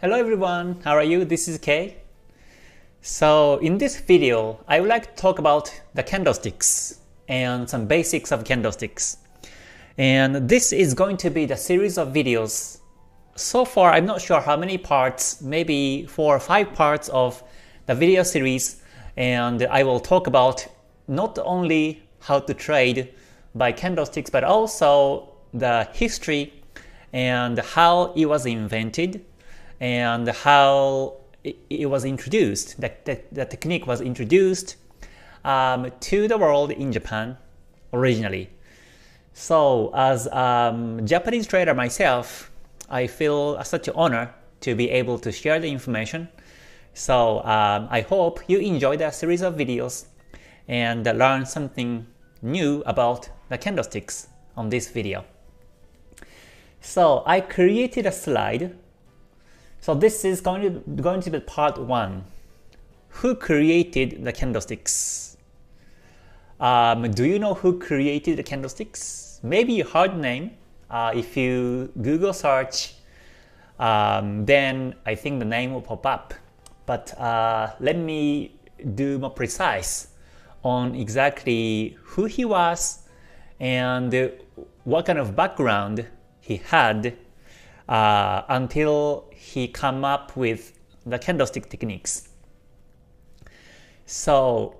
Hello everyone, how are you? This is Kei. So in this video, I would like to talk about the candlesticks and some basics of candlesticks. And this is going to be the series of videos. So far, I'm not sure how many parts, maybe four or five parts of the video series. And I will talk about not only how to trade by candlesticks, but also the history and how it was invented and how it, was introduced, that the, the, technique was introduced um, to the world in Japan originally. So as a um, Japanese trader myself, I feel such an honor to be able to share the information. So um, I hope you enjoy the series of videos and learn something new about the candlesticks on this video. So I created a slide. So this is going to, going to be part one. Who created the candlesticks? Um, do you know who created the candlesticks? Maybe a hard name. Uh, if you Google search, um, then I think the name will pop up. But uh, let me do more precise on exactly who he was and what kind of background he had uh, until he come up with the candlestick techniques. So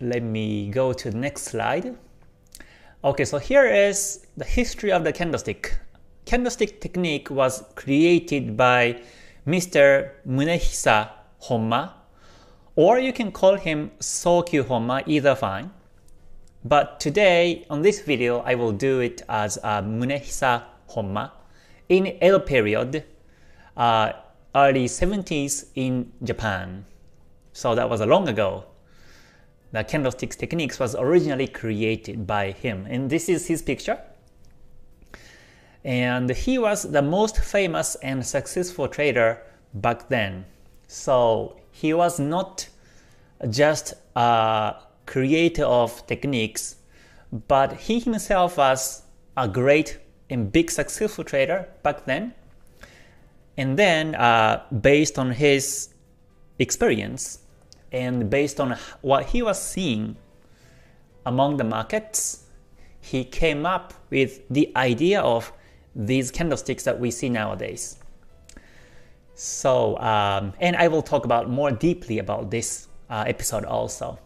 let me go to the next slide. Okay, so here is the history of the candlestick. Candlestick technique was created by Mr. Munehisa Honma, or you can call him Sokyu Honma, either fine. But today, on this video, I will do it as uh, Munehisa Honma in Edo period, uh, early 70s in Japan. So that was a long ago. The candlesticks techniques was originally created by him, and this is his picture. And he was the most famous and successful trader back then. So he was not just a creator of techniques, but he himself was a great and big successful trader back then. And then, uh, based on his experience and based on what he was seeing among the markets, he came up with the idea of these candlesticks that we see nowadays. So, um, and I will talk about more deeply about this uh, episode also.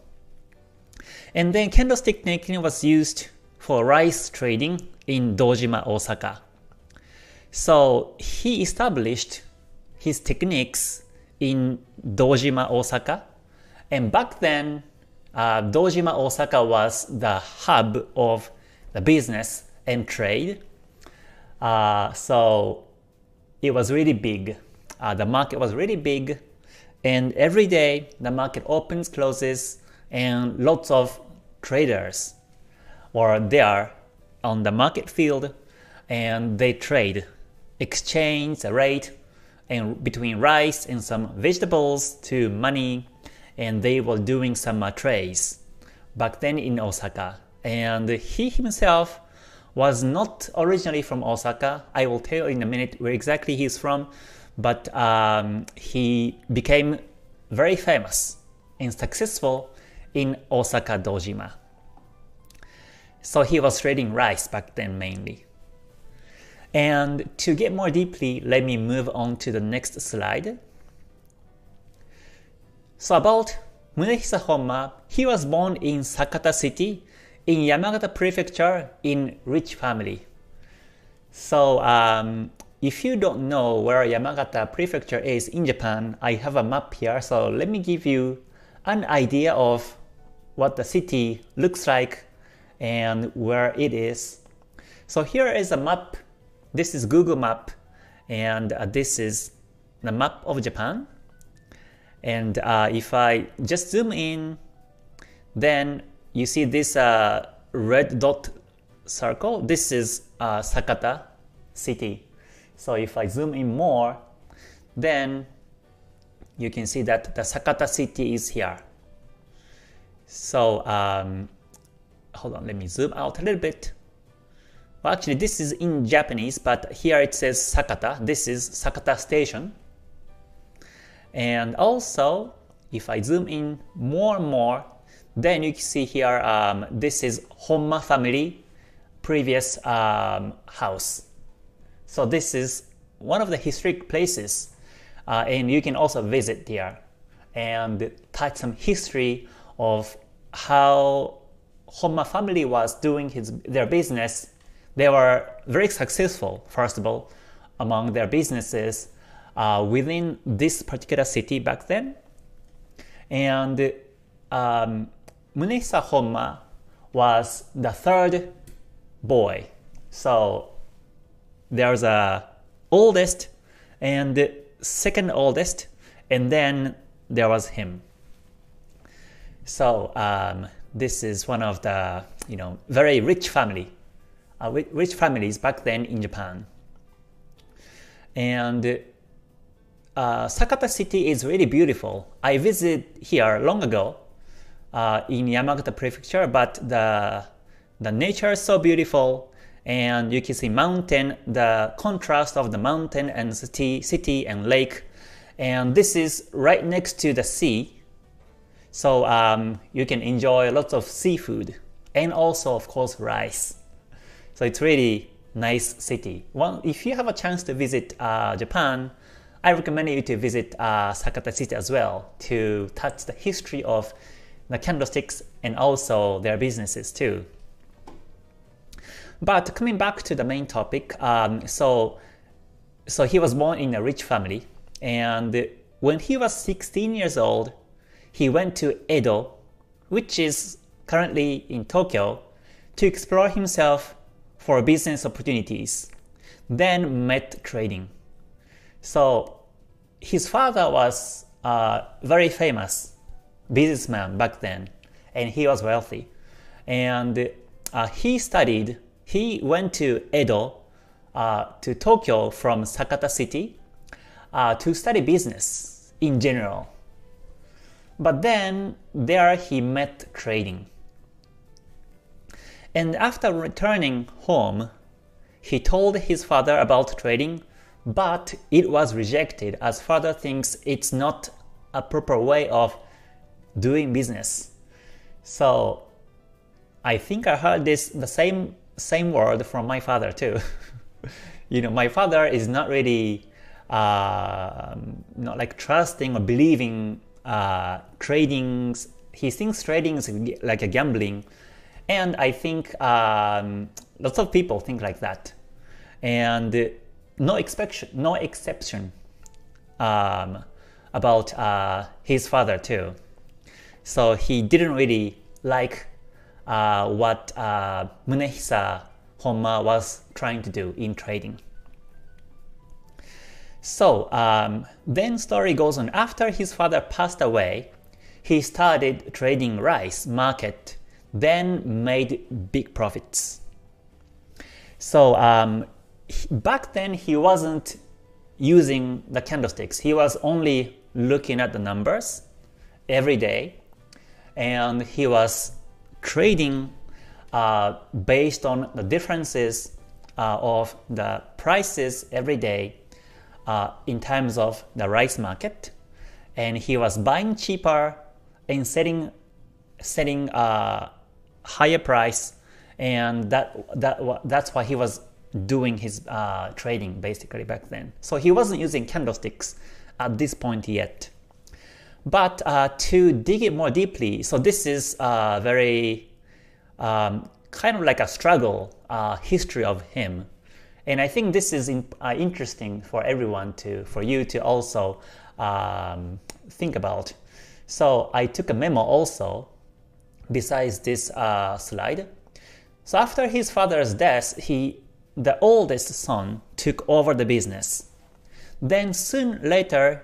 And then candlestick making was used for rice trading in Dojima, Osaka. So he established his techniques in Dojima, Osaka. And back then, uh, Dojima, Osaka was the hub of the business and trade. Uh, so it was really big. Uh, the market was really big. And every day, the market opens, closes, and lots of traders were are on the market field and they trade, exchange rate and between rice and some vegetables to money and they were doing some uh, trades back then in Osaka. And he himself was not originally from Osaka. I will tell you in a minute where exactly he's from, but um, he became very famous and successful in Osaka Dojima. So he was trading rice back then mainly. And to get more deeply, let me move on to the next slide. So about Munehisa Honma, he was born in Sakata City in Yamagata Prefecture in rich family. So um, if you don't know where Yamagata Prefecture is in Japan, I have a map here. So let me give you an idea of what the city looks like and where it is. So here is a map. This is Google Map, and uh, this is the map of Japan. And uh, if I just zoom in, then you see this uh, red dot circle. This is uh, Sakata city. So if I zoom in more, then you can see that the Sakata city is here. So um, hold on, let me zoom out a little bit. Well, actually, this is in Japanese, but here it says Sakata. This is Sakata Station. And also, if I zoom in more and more, then you can see here, um, this is Honma family previous um, house. So this is one of the historic places, uh, and you can also visit there and touch some history of how Honma family was doing his their business. They were very successful, first of all, among their businesses uh, within this particular city back then. And um, Munehisa Honma was the third boy. So there's a oldest and second oldest, and then there was him. So um, this is one of the you know very rich family, uh, rich families back then in Japan. And uh, Sakata city is really beautiful. I visited here long ago uh, in Yamagata prefecture, but the the nature is so beautiful and you can see mountain, the contrast of the mountain and city, city and lake. And this is right next to the sea. So um, you can enjoy lots of seafood and also of course rice. So it's really nice city. Well, if you have a chance to visit uh, Japan, I recommend you to visit uh, Sakata City as well to touch the history of the candlesticks and also their businesses too. But coming back to the main topic, um, so so he was born in a rich family, and when he was 16 years old, he went to Edo, which is currently in Tokyo, to explore himself for business opportunities. Then met trading. So his father was a very famous businessman back then, and he was wealthy. And uh, he studied he went to Edo, uh, to Tokyo from Sakata City uh, to study business in general. But then there he met trading. And after returning home, he told his father about trading, but it was rejected as father thinks it's not a proper way of doing business. So I think I heard this the same same word from my father too. you know, my father is not really uh, not like trusting or believing uh, trading. He thinks trading is like a gambling, and I think um, lots of people think like that. And no exception, no exception um, about uh, his father too. So he didn't really like uh, what uh, Munehisa Honma was trying to do in trading. So um, then story goes on. After his father passed away, he started trading rice market, then made big profits. So um, back then he wasn't using the candlesticks. He was only looking at the numbers every day, and he was trading uh, based on the differences uh, of the prices every day uh, in terms of the rice market, and he was buying cheaper and setting setting a uh, higher price, and that that that's why he was doing his uh, trading basically back then. So he wasn't using candlesticks at this point yet. But uh, to dig it more deeply, so this is a very um, kind of like a struggle uh, history of him. And I think this is in, uh, interesting for everyone to, for you to also um, think about. So I took a memo also besides this uh, slide. So after his father's death, he, the oldest son, took over the business. Then soon later,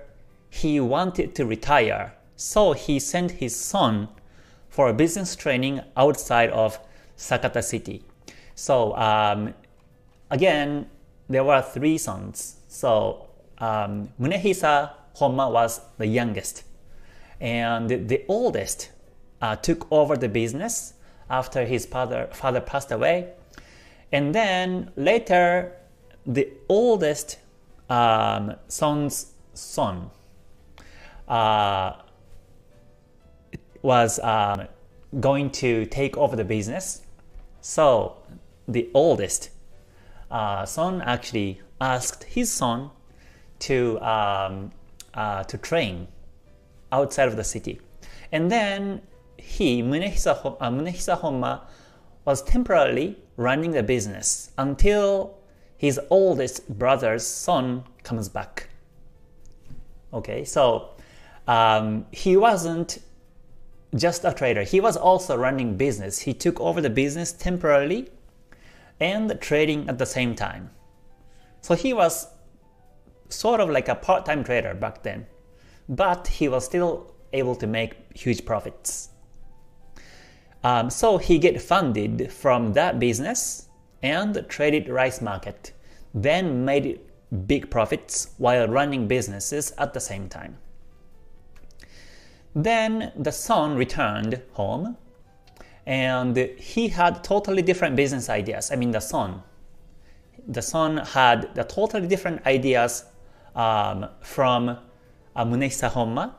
he wanted to retire, so he sent his son for a business training outside of Sakata City. So um, again, there were three sons. So um, Munehisa Honma was the youngest, and the oldest uh, took over the business after his father father passed away, and then later the oldest um, son's son uh, was um, going to take over the business. So the oldest uh, son actually asked his son to um, uh, to train outside of the city, and then he Munehisa, uh, Munehisa Honma was temporarily running the business until his oldest brother's son comes back. Okay, so um, he wasn't just a trader. He was also running business. He took over the business temporarily and trading at the same time. So he was sort of like a part-time trader back then, but he was still able to make huge profits. Um, so he get funded from that business and traded rice market, then made big profits while running businesses at the same time. Then the son returned home and he had totally different business ideas. I mean, the son. The son had the totally different ideas um, from uh, Munehisa Honma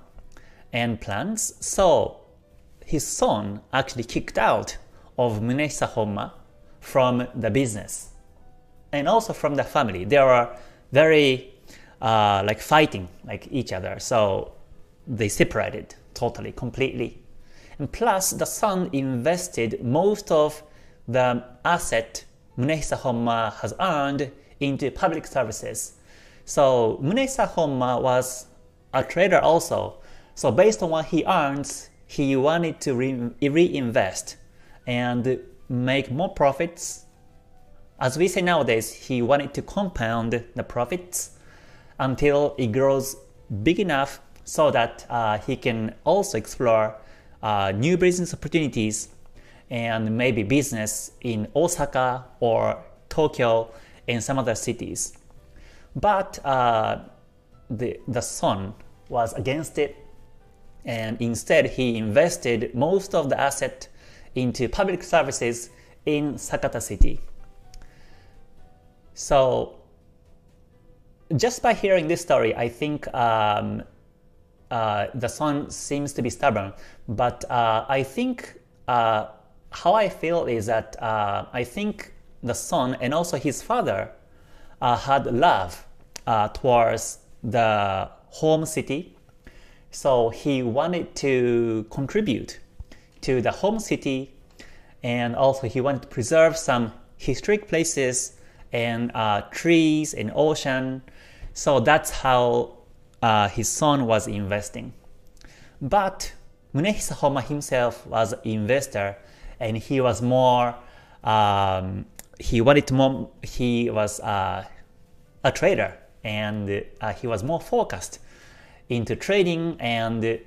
and plans. So his son actually kicked out of Munehisa Honma from the business and also from the family. They were very uh, like fighting like each other. So they separated totally, completely. And plus, the son invested most of the asset Munehisa Honma has earned into public services. So Munehisa Honma was a trader also. So based on what he earns, he wanted to re- reinvest and make more profits. As we say nowadays, he wanted to compound the profits until it grows big enough so that uh, he can also explore uh, new business opportunities and maybe business in Osaka or Tokyo and some other cities. But uh, the, the son was against it and instead he invested most of the asset into public services in Sakata City. So just by hearing this story, I think um, uh, the son seems to be stubborn. But uh, I think uh, how I feel is that uh, I think the son and also his father uh, had love uh, towards the home city. So he wanted to contribute to the home city and also he wanted to preserve some historic places and trees and ocean. So that's how uh, his son was investing. But Munehisa Honma himself was an investor and he was more, um, he wanted more, he was uh, a trader and uh, he was more focused into trading and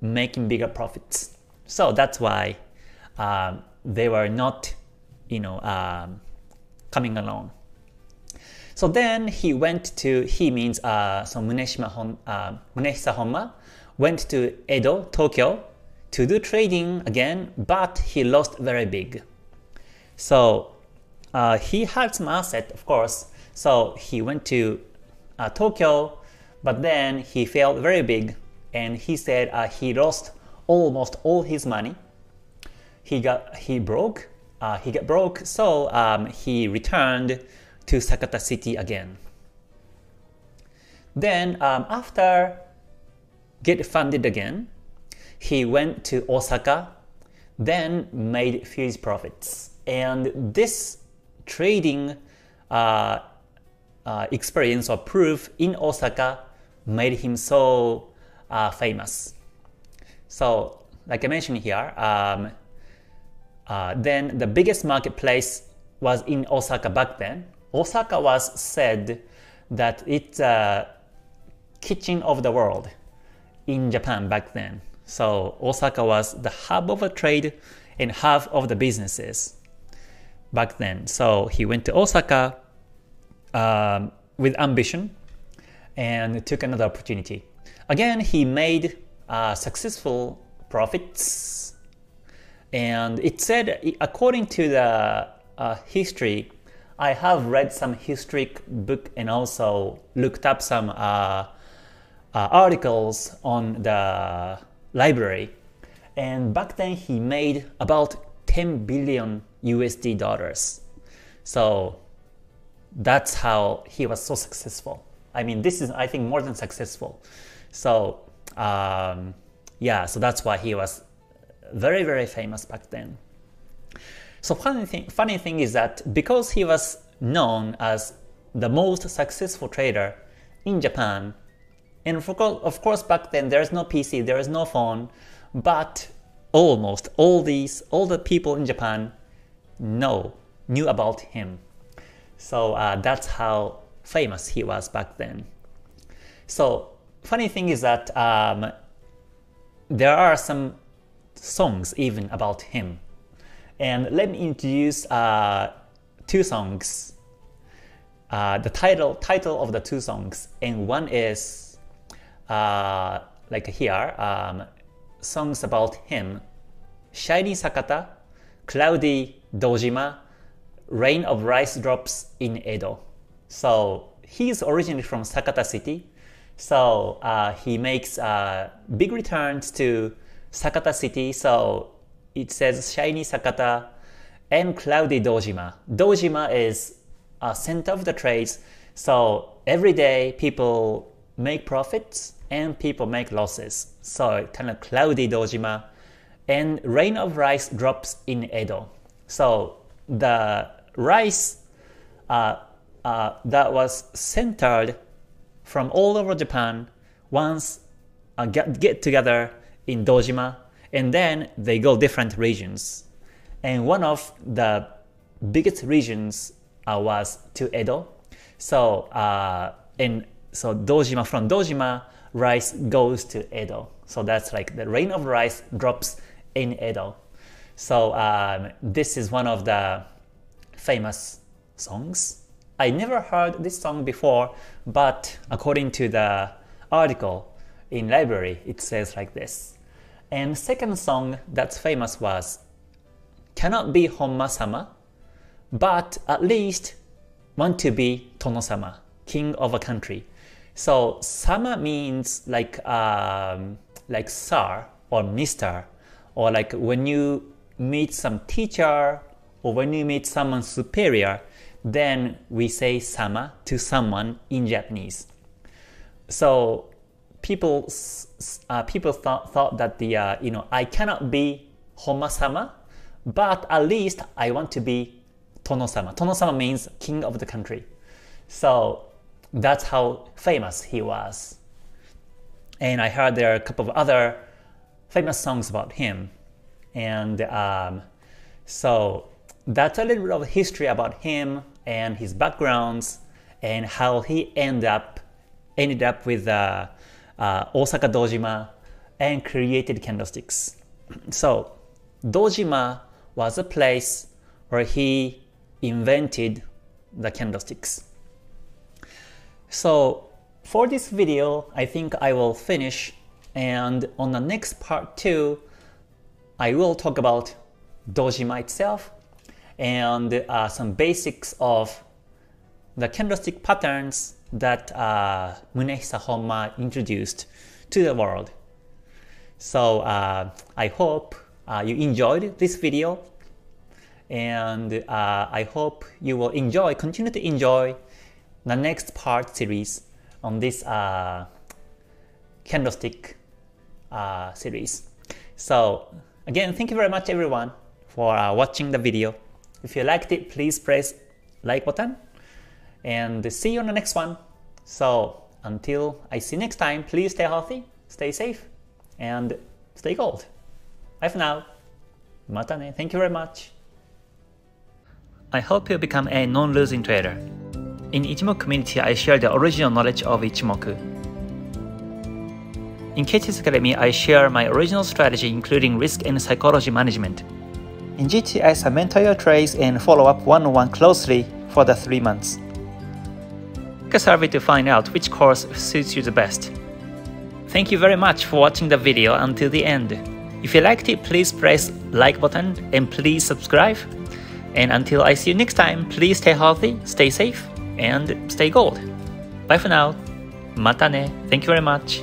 making bigger profits. So that's why um, they were not, you know, um, coming along. So then he went to, he means uh, so Muneshima Hon, uh, Honma went to Edo, Tokyo to do trading again, but he lost very big. So uh, he had some asset, of course, so he went to uh, Tokyo, but then he failed very big, and he said uh, he lost almost all his money. He got he broke, uh, he got broke, so um, he returned to Sakata City again. Then um, after get funded again, he went to Osaka, then made huge profits. And this trading uh, uh, experience or proof in Osaka made him so uh, famous. So, like I mentioned here, um, uh, then the biggest marketplace was in Osaka back then, Osaka was said that it's a kitchen of the world in Japan back then. So Osaka was the hub of a trade and hub of the businesses back then. So he went to Osaka um, with ambition and took another opportunity. Again, he made uh, successful profits, and it said, according to the uh, history, I have read some historic book and also looked up some uh, uh, articles on the library. And back then he made about 10 billion USD dollars. So that's how he was so successful. I mean, this is, I think, more than successful. So, um, yeah, so that's why he was very, very famous back then. So funny thing, funny thing is that because he was known as the most successful trader in Japan, and of course back then there is no PC, there is no phone, but almost all these, all the people in Japan know, knew about him. So uh, that's how famous he was back then. So funny thing is that um, there are some songs even about him. And let me introduce uh, two songs. Uh, the title title of the two songs, and one is uh, like here, um, songs about him, Shiny Sakata, Cloudy Dojima, Rain of Rice Drops in Edo. So he's originally from Sakata City. So uh, he makes uh, big returns to Sakata City. So it says Shiny Sakata and Cloudy Dojima. Dojima is a center of the trades. So every day people make profits and people make losses. So kind of cloudy Dojima and rain of rice drops in Edo. So the rice uh, uh, that was centered from all over Japan once uh, get, get together in Dojima and then they go different regions. And one of the biggest regions uh, was to Edo. So uh, in so Dojima from Dojima rice goes to Edo. So that's like the rain of rice drops in Edo. So um, this is one of the famous songs. I never heard this song before, but according to the article in library, it says like this. And second song that's famous was cannot be Honma-sama, but at least want to be Tono-sama, king of a country. So sama means like um, like sir or mister, or like when you meet some teacher or when you meet someone superior, then we say sama to someone in Japanese. So people uh, people thought, thought that the uh, you know I cannot be Honma-sama, but at least I want to be Tono-sama. Tono-sama means king of the country. So that's how famous he was. And I heard there are a couple of other famous songs about him. And um, so that's a little bit of history about him and his backgrounds and how he ended up ended up with uh, uh, Osaka Dojima and created candlesticks. So Dojima was a place where he invented the candlesticks. So for this video, I think I will finish and on the next part 2, I will talk about Dojima itself and uh, some basics of the candlestick patterns that uh, Munehisa Honma introduced to the world. So uh, I hope uh, you enjoyed this video and uh, I hope you will enjoy, continue to enjoy the next part series on this uh, candlestick uh, series. So again, thank you very much everyone for uh, watching the video. If you liked it, please press like button and see you on the next one. So until I see you next time, please stay healthy, stay safe, and stay gold. Bye for now. Matane. Thank you very much. I hope you become a non-losing trader. In Ichimoku community, I share the original knowledge of Ichimoku. In KTS Academy, I share my original strategy including risk and psychology management. In GTS, I mentor your trades and follow up one-on-one closely for the 3 months. Take a survey to find out which course suits you the best. Thank you very much for watching the video until the end. If you liked it, please press like button and please subscribe. And until I see you next time, please stay healthy, stay safe, and stay gold. Bye for now. Matane. Thank you very much.